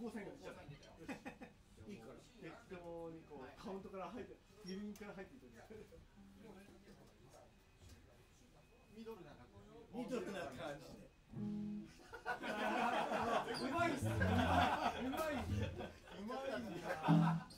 ゴーサインが出ちゃったいいから。適当にこうカウントから入ってギリギリから。入っていくミドルな感じ。ミドルな。感じでうまいっす。うまいうまい。うまい。